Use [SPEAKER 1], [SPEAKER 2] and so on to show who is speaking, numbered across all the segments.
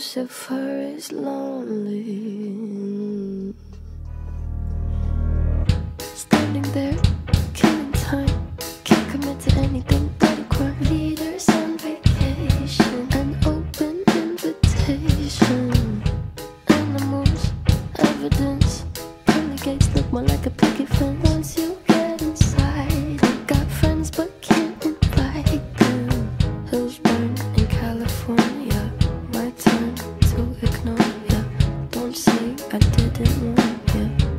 [SPEAKER 1] Lucifer is lonely. Standing there, killing time. Can't commit to anything but a crime. Leaders on vacation, an open invitation. Animals, evidence. Pearly gates look more like a picket fence. Once you ignore ya. Don't say I didn't warn ya.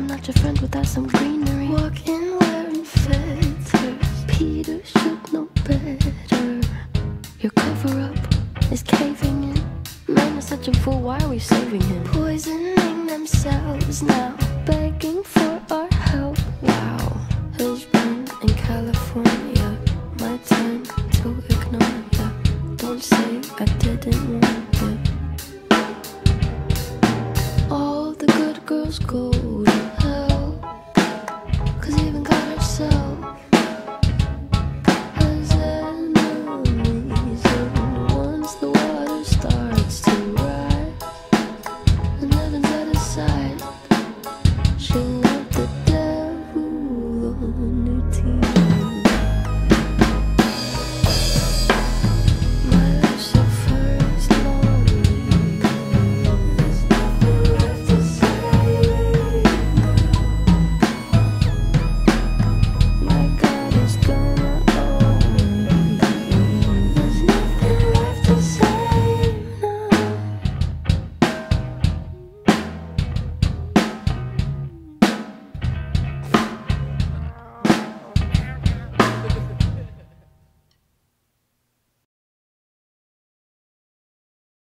[SPEAKER 1] I'm not your friend without some greenery. Walking wearing feathers. Peter should know better. Your cover up is caving in. Man is such a fool, why are we saving him? Poisoning themselves now, begging for our help. Wow, hills burn in California. My time to ignore ya. Don't say I didn't warn ya. All the good girls go